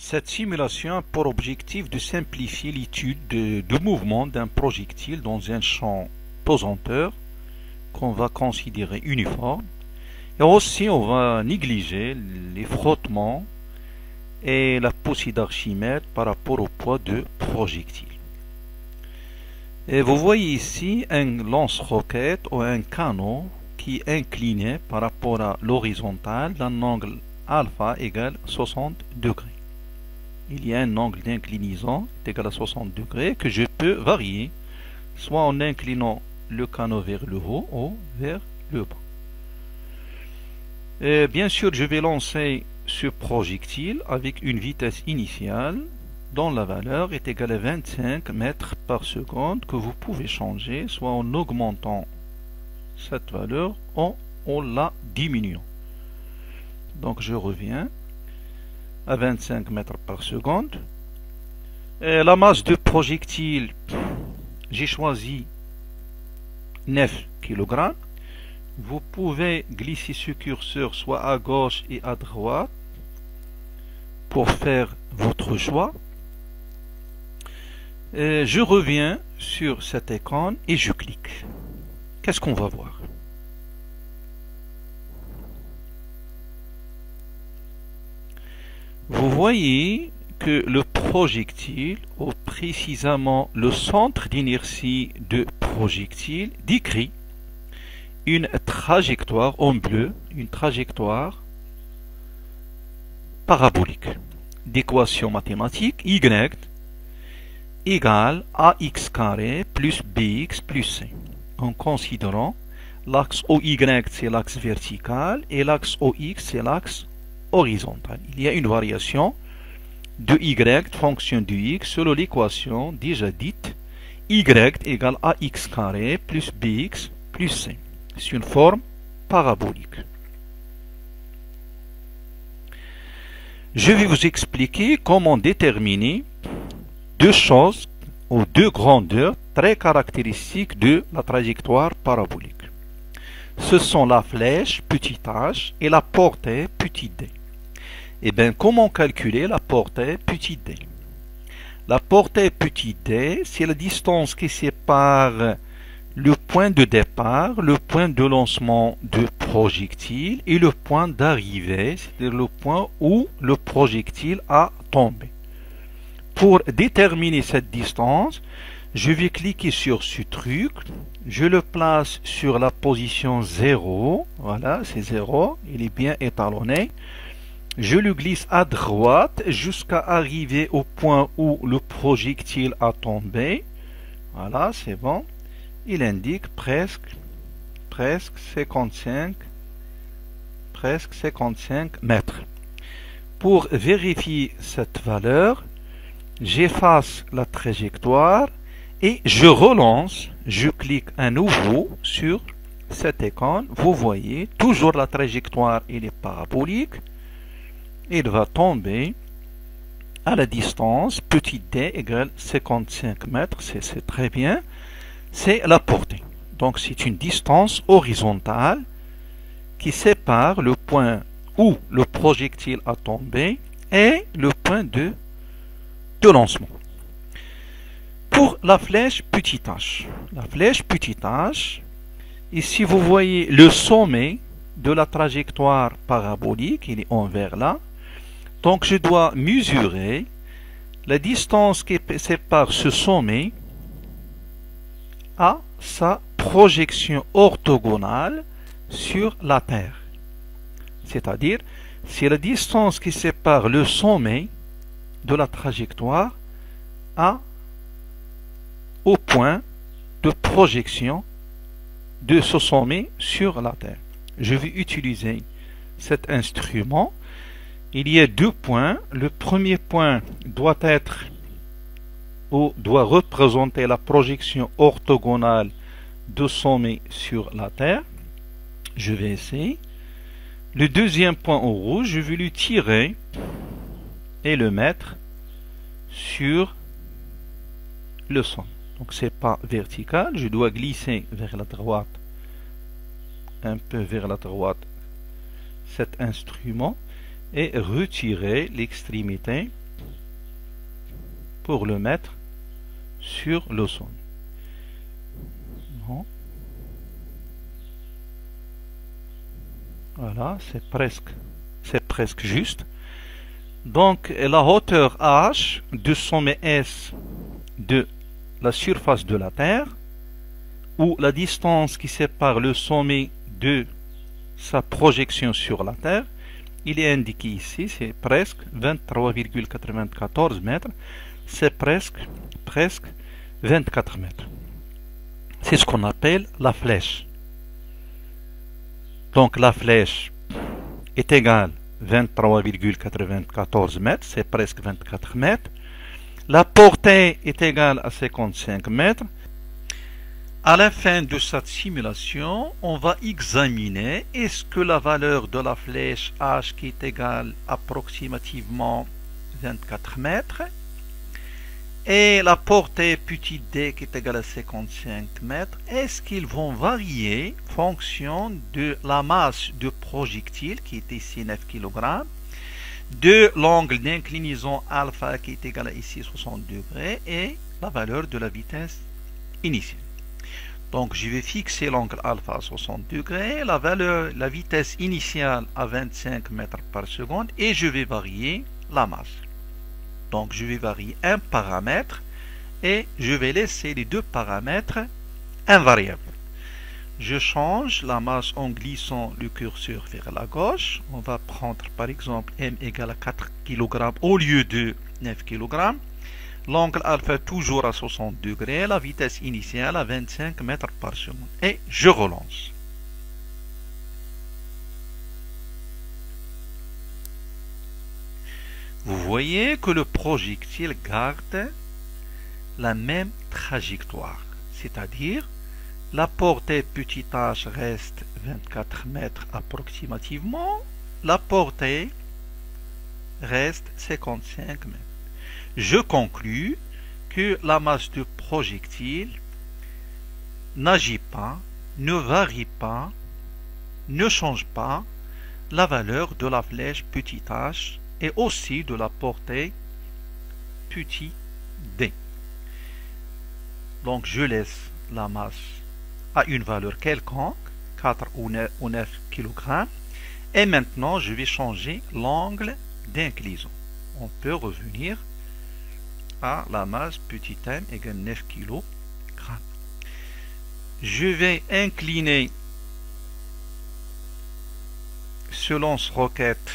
Cette simulation a pour objectif de simplifier l'étude de, mouvement d'un projectile dans un champ pesanteur qu'on va considérer uniforme. Et aussi, on va négliger les frottements et la poussée d'Archimède par rapport au poids de projectile. Et vous voyez ici un lance-roquette ou un canon qui est incliné par rapport à l'horizontale d'un angle alpha égale 60 degrés. Il y a un angle d'inclinaison égal à 60 degrés que je peux varier, soit en inclinant le canot vers le haut ou vers le bas. Et bien sûr, je vais lancer ce projectile avec une vitesse initiale dont la valeur est égale à 25 mètres par seconde que vous pouvez changer soit en augmentant cette valeur ou en la diminuant. Donc je reviens à 25 mètres par seconde. La masse de projectile, j'ai choisi 9 kg. Vous pouvez glisser ce curseur soit à gauche et à droite pour faire votre choix. Je reviens sur cet écran et je clique. Qu'est-ce qu'on va voir? Vous voyez que le projectile, ou précisément le centre d'inertie de projectile, décrit une trajectoire en bleu, une trajectoire parabolique d'équation mathématique y égale ax carré plus bx plus c. En considérant l'axe OY c'est l'axe vertical et l'axe OX c'est l'axe horizontal. Il y a une variation de y fonction de x selon l'équation déjà dite y égale ax carré plus bx plus c. C'est une forme parabolique. Je vais vous expliquer comment déterminer deux choses ou deux grandeurs très caractéristiques de la trajectoire parabolique. Ce sont la flèche petit h et la portée petit d. Eh bien, comment calculer la portée petit d? La portée petit d, c'est la distance qui sépare le point de départ, le point de lancement de projectile et le point d'arrivée, c'est-à-dire le point où le projectile a tombé. Pour déterminer cette distance, je vais cliquer sur ce truc, je le place sur la position 0, voilà, c'est 0, il est bien étalonné. Je le glisse à droite jusqu'à arriver au point où le projectile a tombé. Voilà, c'est bon il indique presque, presque 55, presque 55 mètres. Pour vérifier cette valeur, j'efface la trajectoire et je relance, je clique à nouveau sur cet écran. Vous voyez, toujours la trajectoire il est parabolique. Il va tomber à la distance petit d égale 55 mètres, c'est très bien c'est la portée. Donc c'est une distance horizontale qui sépare le point où le projectile a tombé et le point de, lancement. Pour la flèche petit h, la flèche petit h, ici vous voyez le sommet de la trajectoire parabolique, il est envers là. Donc je dois mesurer la distance qui sépare ce sommet à sa projection orthogonale sur la Terre. C'est-à-dire, c'est la distance qui sépare le sommet de la trajectoire à au point de projection de ce sommet sur la Terre. Je vais utiliser cet instrument. Il y a deux points. Le premier point doit être ou doit représenter la projection orthogonale de sommet sur la Terre. Je vais essayer. Le deuxième point en rouge, je vais le tirer et le mettre sur le son. Donc c'est pas vertical, je dois glisser vers la droite, un peu vers la droite cet instrument et retirer l'extrémité pour le mettre sur le sommet. Voilà, c'est presque, c'est presque juste. Donc la hauteur h du sommet S de la surface de la Terre, ou la distance qui sépare le sommet de sa projection sur la Terre, il est indiqué ici, c'est presque 23,94 mètres, c'est presque, presque 24 mètres. C'est ce qu'on appelle la flèche. Donc la flèche est égale 23,94 mètres, c'est presque 24 mètres. La portée est égale à 55 mètres. À la fin de cette simulation, on va examiner est-ce que la valeur de la flèche h qui est égale approximativement 24 mètres et la portée petit d qui est égale à 55 mètres, est-ce qu'ils vont varier fonction de la masse du projectile qui est ici 9 kg, de l'angle d'inclinaison alpha qui est égal à ici 60 degrés et la valeur de la vitesse initiale? Donc je vais fixer l'angle alpha à 60 degrés, la la vitesse initiale à 25 mètres par seconde et je vais varier la masse. Donc je vais varier un paramètre et je vais laisser les deux paramètres invariables. Je change la masse en glissant le curseur vers la gauche. On va prendre par exemple m égale à 4 kg au lieu de 9 kg. L'angle alpha toujours à 60 degrés, la vitesse initiale à 25 mètres par seconde. Et je relance. Vous voyez que le projectile garde la même trajectoire, c'est-à-dire la portée petit h reste 24 mètres approximativement, la portée reste 55 mètres. Je conclus que la masse du projectile n'agit pas, ne varie pas, ne change pas la valeur de la flèche petit h et aussi de la portée petit d. Donc je laisse la masse à une valeur quelconque, 4 ou 9, kg. Et maintenant, je vais changer l'angle d'inclinaison. On peut revenir à la masse petit m égale 9 kg. Je vais incliner ce requête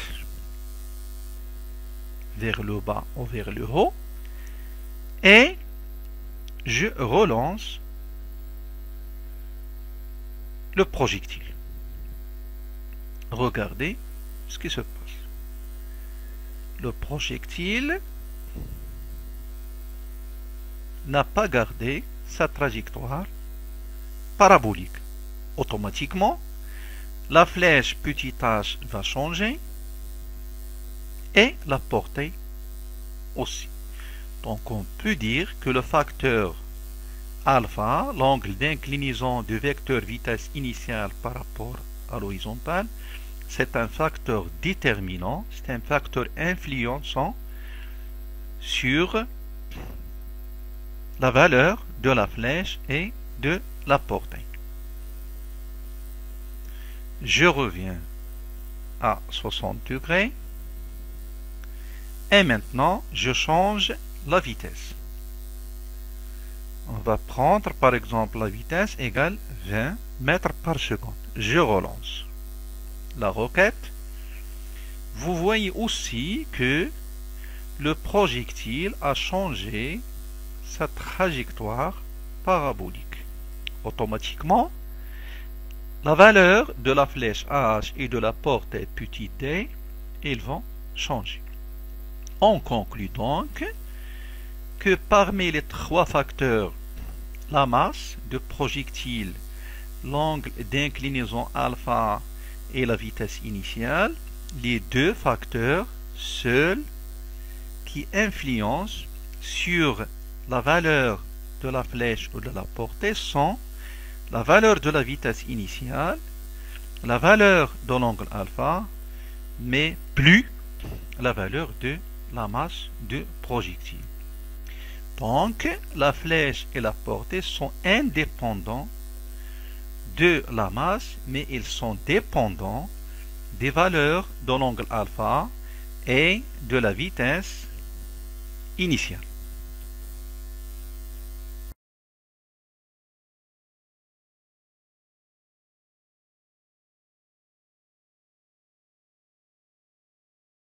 vers le bas ou vers le haut. Et je relance le projectile. Regardez ce qui se passe. Le projectile n'a pas gardé sa trajectoire parabolique. Automatiquement, la flèche petit h va changer et la portée aussi. Donc on peut dire que le facteur alpha, l'angle d'inclinaison du vecteur vitesse initiale par rapport à l'horizontale, c'est un facteur déterminant, c'est un facteur influençant sur la valeur de la flèche et de la portée. Je reviens à 60 degrés. Et maintenant, je change la vitesse. On va prendre par exemple la vitesse égale 20 mètres par seconde. Je relance la roquette. Vous voyez aussi que le projectile a changé sa trajectoire parabolique. Automatiquement, la valeur de la flèche H et de la portée petit d, ils vont changer. On conclut donc que parmi les trois facteurs, la masse de projectile, l'angle d'inclinaison alpha et la vitesse initiale, les deux facteurs seuls qui influencent sur la valeur de la flèche ou de la portée sont la valeur de la vitesse initiale, la valeur de l'angle alpha, mais plus la valeur de la masse de projectile. Donc, la flèche et la portée sont indépendants de la masse, mais ils sont dépendants des valeurs de l'angle alpha et de la vitesse initiale.